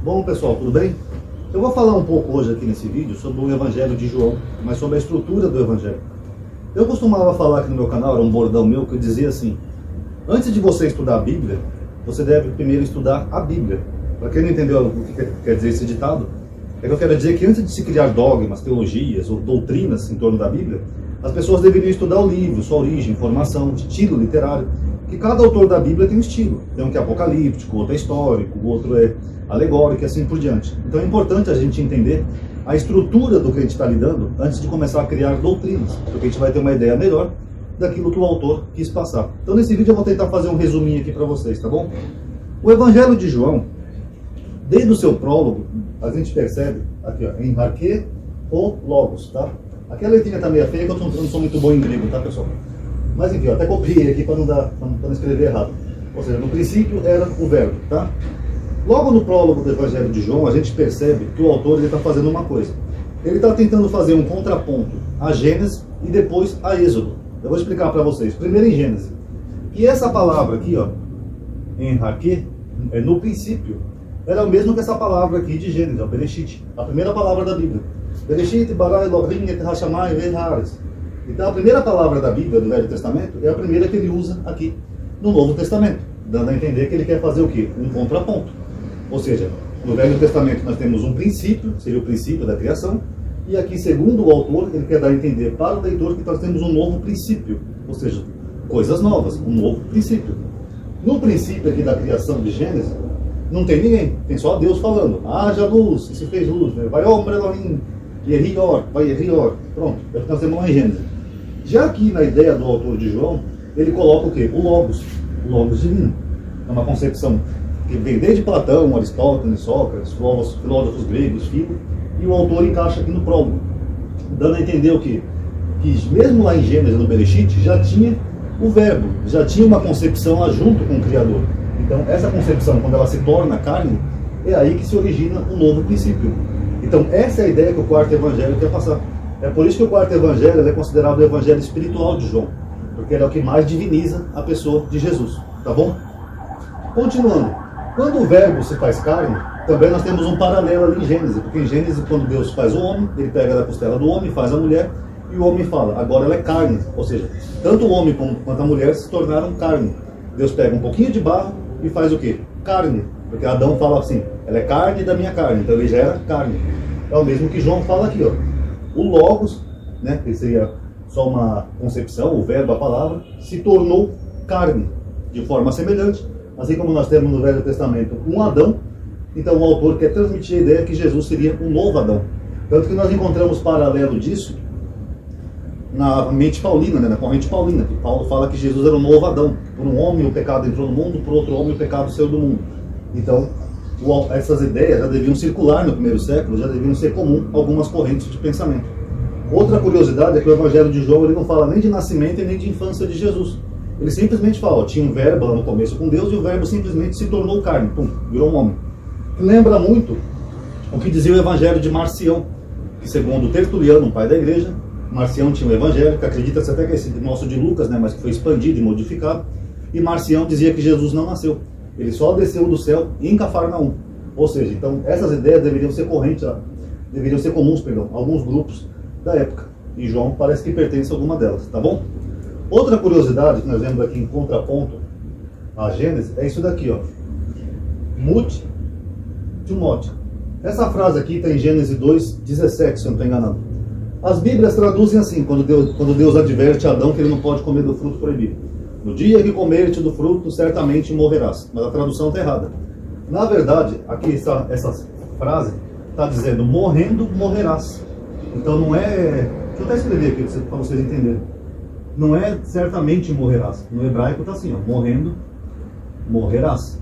Bom pessoal, tudo bem? Eu vou falar um pouco hoje aqui nesse vídeo sobre o Evangelho de João, mas sobre a estrutura do Evangelho. Eu costumava falar aqui no meu canal, era um bordão meu, que dizia assim: antes de você estudar a Bíblia, você deve primeiro estudar a Bíblia. Para quem não entendeu o que quer dizer esse ditado, é que eu quero dizer que antes de se criar dogmas, teologias ou doutrinas em torno da Bíblia, as pessoas deveriam estudar o livro, sua origem, formação, estilo literário, que cada autor da Bíblia tem um estilo. Tem um que é apocalíptico, outro é histórico, outro é alegórico e assim por diante. Então é importante a gente entender a estrutura do que a gente está lidando antes de começar a criar doutrinas, porque a gente vai ter uma ideia melhor daquilo que o autor quis passar. Então nesse vídeo eu vou tentar fazer um resuminho aqui para vocês, tá bom? O Evangelho de João, desde o seu prólogo, a gente percebe, aqui ó, em Marque ou Logos, tá? Aquela letrinha tá meio feia que eu não sou muito bom em grego, tá pessoal? Mas enfim, eu até copiei aqui para não, dar, não escrever errado. Ou seja, no princípio era o verbo, tá? Logo no prólogo do Evangelho de João, a gente percebe que o autor está fazendo uma coisa. Ele está tentando fazer um contraponto a Gênesis e depois a Êxodo. Eu vou explicar para vocês. Primeiro em Gênesis. E essa palavra aqui, ó, em Raque, é no princípio, era o mesmo que essa palavra aqui de Gênesis, ó, Bereshit, a primeira palavra da Bíblia. Bereshit, bara Elohim, hashamai, ve'hares. Então a primeira palavra da Bíblia, do Velho Testamento, é a primeira que ele usa aqui no Novo Testamento, dando a entender que ele quer fazer o quê? Um contraponto. Ou seja, no Velho Testamento nós temos um princípio, seria o princípio da criação, e aqui, segundo o autor, ele quer dar a entender para o leitor que nós temos um novo princípio, ou seja, coisas novas, um novo princípio. No princípio aqui da criação de Gênesis, não tem ninguém, tem só Deus falando. Haja luz, e se fez luz, né? vai homem Elohim, e Rior, vai Rior. Pronto, é o que nós temos lá em Gênesis. Já aqui na ideia do autor de João, ele coloca o quê? O Logos, o Logos divino. É uma concepção que vem desde Platão, Aristóteles, Sócrates, filósofos, gregos, Filo, e o autor encaixa aqui no prólogo, dando a entender o quê? Que mesmo lá em Gênesis, no Bereshit, já tinha o verbo, já tinha uma concepção lá junto com o Criador. Então, essa concepção, quando ela se torna carne, é aí que se origina um novo princípio. Então, essa é a ideia que o quarto evangelho quer passar. É por isso que o quarto evangelho é considerado o evangelho espiritual de João, porque ele é o que mais diviniza a pessoa de Jesus. Tá bom? Continuando. Quando o verbo se faz carne, também nós temos um paralelo ali em Gênesis, porque em Gênesis, quando Deus faz o homem, ele pega da costela do homem, faz a mulher, e o homem fala, agora ela é carne. Ou seja, tanto o homem quanto a mulher se tornaram carne. Deus pega um pouquinho de barro e faz o quê? Carne. Porque Adão fala assim, ela é carne da minha carne, então ele gera carne. É o mesmo que João fala aqui, ó. O Logos, né, que seria só uma concepção, o verbo, a palavra, se tornou carne, de forma semelhante assim como nós temos no Velho Testamento um Adão, então o autor quer transmitir a ideia que Jesus seria um novo Adão. Tanto que nós encontramos paralelo disso na mente paulina, né, na corrente paulina, que Paulo fala que Jesus era um novo Adão. Por um homem o pecado entrou no mundo, por outro homem o pecado saiu do mundo. Então, essas ideias já deviam circular no primeiro século, já deviam ser comum algumas correntes de pensamento. Outra curiosidade é que o Evangelho de João ele não fala nem de nascimento e nem de infância de Jesus. Ele simplesmente fala, ó, tinha um verbo lá no começo com Deus e o verbo simplesmente se tornou carne, pum, virou um homem. Lembra muito o que dizia o evangelho de Marcião, que segundo Tertuliano, um pai da igreja, Marcião tinha um evangelho, que acredita-se até que é esse nosso de Lucas, né, mas que foi expandido e modificado, e Marcião dizia que Jesus não nasceu, ele só desceu do céu em Cafarnaum. Ou seja, então essas ideias deveriam ser correntes, deveriam ser comuns, perdão, a alguns grupos da época. E João parece que pertence a alguma delas, tá bom? Outra curiosidade que nós vemos aqui em contraponto à Gênesis é isso daqui, ó. Mut tumot. Essa frase aqui está em Gênesis 2, 17, se eu não estou enganado. As Bíblias traduzem assim, quando Deus, quando Deus adverte a Adão que ele não pode comer do fruto proibido. No dia que comeres do fruto, certamente morrerás. Mas a tradução está errada. Na verdade, aqui essa, essa frase está dizendo, morrendo, morrerás. Então não é... Deixa eu até escrever aqui para vocês entenderem não é certamente morrerás. No hebraico está assim, ó, morrendo, morrerás.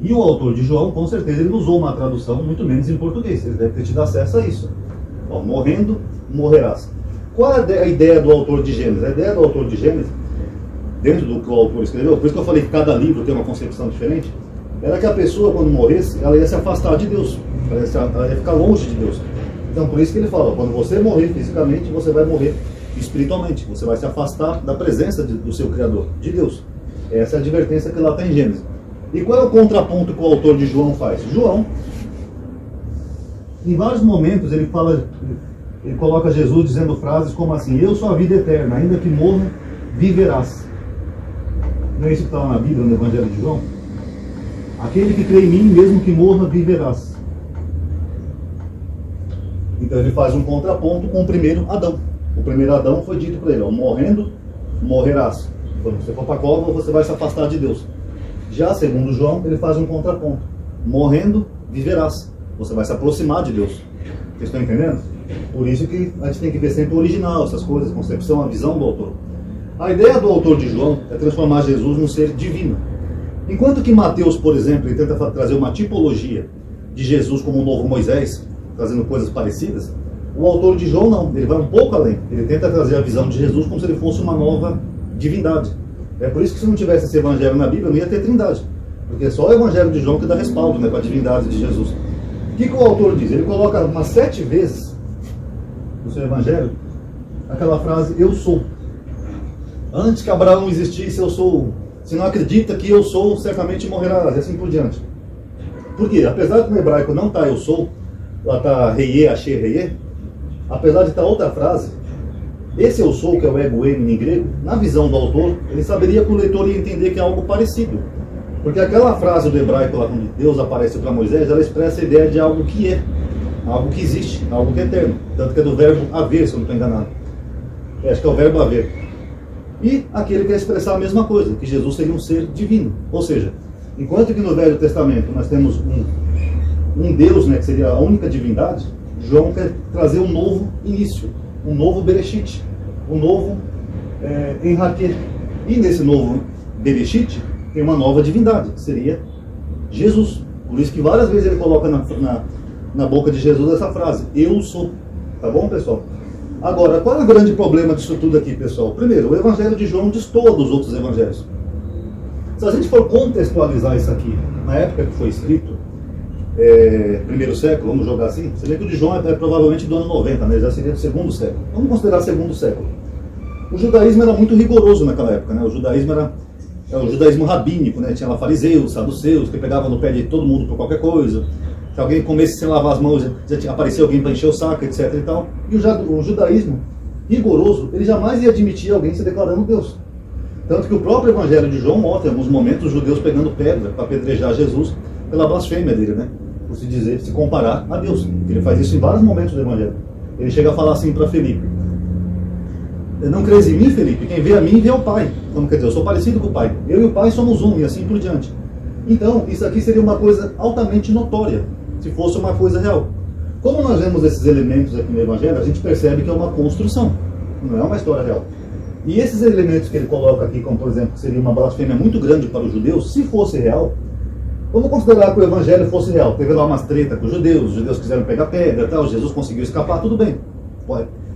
E o autor de João, com certeza, ele usou uma tradução, muito menos em português. Ele deve ter tido acesso a isso. Ó, morrendo, morrerás. Qual é a ideia do autor de Gênesis? A ideia do autor de Gênesis, dentro do que o autor escreveu, por isso que eu falei que cada livro tem uma concepção diferente, era que a pessoa, quando morresse, ela ia se afastar de Deus. Ela ia, se, ela ia ficar longe de Deus. Então, por isso que ele fala, quando você morrer fisicamente, você vai morrer espiritualmente. Você vai se afastar da presença de, do seu Criador, de Deus. Essa é a advertência que lá está em Gênesis. E qual é o contraponto que o autor de João faz? João em vários momentos ele fala, ele coloca Jesus dizendo frases como assim: Eu sou a vida eterna, ainda que morra, viverás. Não é isso que está lá na Bíblia, no Evangelho de João? Aquele que crê em mim, mesmo que morra, viverás. Então ele faz um contraponto com o primeiro Adão. O primeiro Adão foi dito para ele: ó, morrendo, morrerás. Quando você for para a cova, você vai se afastar de Deus. Já segundo João, ele faz um contraponto: morrendo, viverás. Você vai se aproximar de Deus. Vocês estão entendendo? Por isso que a gente tem que ver sempre o original, essas coisas, a concepção, a visão do autor. A ideia do autor de João é transformar Jesus num ser divino. Enquanto que Mateus, por exemplo, tenta trazer uma tipologia de Jesus como um novo Moisés, trazendo coisas parecidas, o autor de João não, ele vai um pouco além. Ele tenta trazer a visão de Jesus como se ele fosse uma nova divindade. É por isso que se não tivesse esse evangelho na Bíblia, não ia ter trindade. Porque é só o evangelho de João que dá respaldo né, para a divindade de Jesus. O que, que o autor diz? Ele coloca umas sete vezes no seu evangelho aquela frase, eu sou. Antes que Abraão existisse, eu sou. Se não acredita que eu sou, certamente morrerá, e assim por diante. Por quê? Apesar que no hebraico não está eu sou, lá está reie, achei reie, apesar de estar tá outra frase, esse eu sou, que é o ego em grego, na visão do autor, ele saberia que o leitor ia entender que é algo parecido. Porque aquela frase do hebraico lá, quando Deus aparece para Moisés, ela expressa a ideia de algo que é, algo que existe, algo que é eterno. Tanto que é do verbo haver, se eu não estou enganado. É, acho que é o verbo haver. E aquele quer expressar a mesma coisa, que Jesus seria um ser divino. Ou seja, enquanto que no Velho Testamento nós temos um, um Deus, né, que seria a única divindade, João quer trazer um novo início, um novo Bereshit, um novo é. E nesse novo Bereshit tem uma nova divindade, que seria Jesus. Por isso que várias vezes ele coloca na, na, na boca de Jesus essa frase, eu sou. Tá bom, pessoal? Agora, qual é o grande problema disso tudo aqui, pessoal? Primeiro, o Evangelho de João destoa dos outros evangelhos. Se a gente for contextualizar isso aqui, na época que foi escrito, é, primeiro século, vamos jogar assim, você vê que o de João é, é, provavelmente do ano 90, né? já seria do segundo século. Vamos considerar segundo século. O judaísmo era muito rigoroso naquela época, né? O judaísmo era é, o judaísmo rabínico, né? Tinha lá fariseus, saduceus, que pegavam no pé de todo mundo por qualquer coisa. Se alguém comesse sem lavar as mãos, já, aparecia alguém para encher o saco, etc. E tal. E o, o judaísmo rigoroso, ele jamais ia admitir alguém se declarando Deus. Tanto que o próprio Evangelho de João mostra, em alguns momentos, os judeus pegando pedra para apedrejar Jesus pela blasfêmia dele, né? Por se dizer, se comparar a Deus. Ele faz isso em vários momentos do Evangelho. Ele chega a falar assim para Felipe: Não crês em mim, Felipe? Quem vê a mim vê o Pai. Como quer dizer, eu sou parecido com o Pai. Eu e o Pai somos um, e assim por diante. Então, isso aqui seria uma coisa altamente notória, se fosse uma coisa real. Como nós vemos esses elementos aqui no Evangelho, a gente percebe que é uma construção, não é uma história real. E esses elementos que ele coloca aqui, como por exemplo, que seria uma blasfêmia muito grande para os judeus, se fosse real, Vamos considerar que o evangelho fosse real. Teve lá umas treta com os judeus, os judeus quiseram pegar pedra tal, Jesus conseguiu escapar, tudo bem.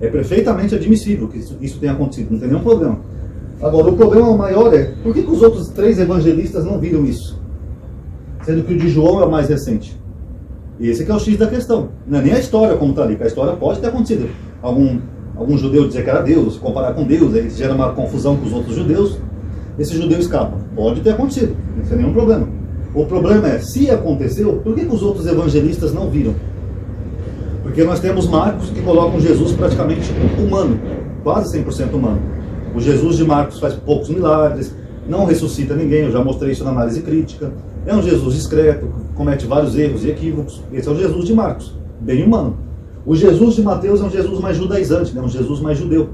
É perfeitamente admissível que isso, isso tenha acontecido, não tem nenhum problema. Agora, o problema maior é, por que, que os outros três evangelistas não viram isso? Sendo que o de João é o mais recente. Esse é o X da questão. Não é nem a história como está ali, que a história pode ter acontecido. Algum, algum judeu dizer que era Deus, comparar com Deus, aí gera uma confusão com os outros judeus. Esse judeu escapa. Pode ter acontecido, não tem nenhum problema. O problema é, se aconteceu, por que, que os outros evangelistas não viram? Porque nós temos Marcos que colocam Jesus praticamente humano, quase 100% humano. O Jesus de Marcos faz poucos milagres, não ressuscita ninguém, eu já mostrei isso na análise crítica. É um Jesus discreto, comete vários erros e equívocos. Esse é o Jesus de Marcos, bem humano. O Jesus de Mateus é um Jesus mais judaizante, né? um Jesus mais judeu.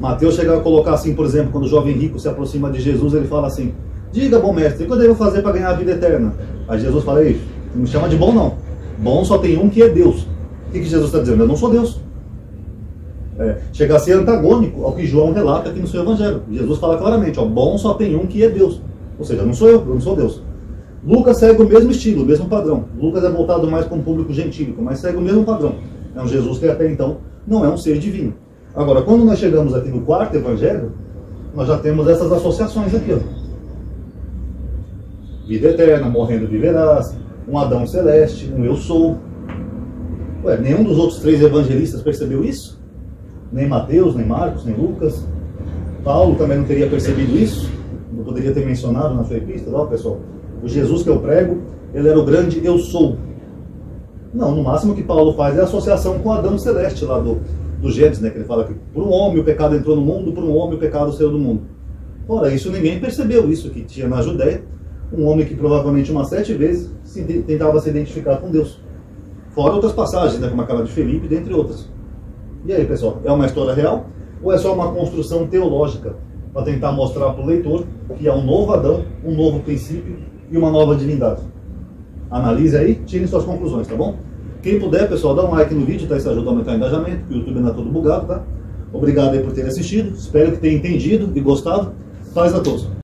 Mateus chega a colocar assim, por exemplo, quando o jovem rico se aproxima de Jesus, ele fala assim: Diga, bom mestre, o que eu devo fazer para ganhar a vida eterna? Aí Jesus fala, ei, não me chama de bom não. Bom só tem um que é Deus. O que, que Jesus está dizendo? Eu não sou Deus. É, chega a ser antagônico ao que João relata aqui no seu evangelho. Jesus fala claramente, ó, bom só tem um que é Deus. Ou seja, não sou eu, eu não sou Deus. Lucas segue o mesmo estilo, o mesmo padrão. Lucas é voltado mais para um público gentílico, mas segue o mesmo padrão. É um Jesus que até então não é um ser divino. Agora, quando nós chegamos aqui no quarto evangelho, nós já temos essas associações aqui. Ó vida eterna, morrendo viverás, um Adão celeste, um eu sou. Ué, nenhum dos outros três evangelistas percebeu isso? Nem Mateus, nem Marcos, nem Lucas. Paulo também não teria percebido isso? Não poderia ter mencionado na sua epístola? Ó, pessoal, o Jesus que eu prego, ele era o grande eu sou. Não, no máximo o que Paulo faz é a associação com Adão Celeste lá do, do Gênesis, né? Que ele fala que por um homem o pecado entrou no mundo, por um homem o pecado saiu do mundo. Ora, isso ninguém percebeu isso que tinha na Judéia, um homem que provavelmente umas sete vezes se, tentava se identificar com Deus. Fora outras passagens, né, como aquela de Felipe, dentre outras. E aí, pessoal, é uma história real ou é só uma construção teológica para tentar mostrar para o leitor que há um novo Adão, um novo princípio e uma nova divindade? Analise aí, tire suas conclusões, tá bom? Quem puder, pessoal, dá um like no vídeo, tá? Isso ajuda a aumentar o engajamento, porque o YouTube não é todo bugado, tá? Obrigado aí por ter assistido, espero que tenha entendido e gostado. Paz a todos.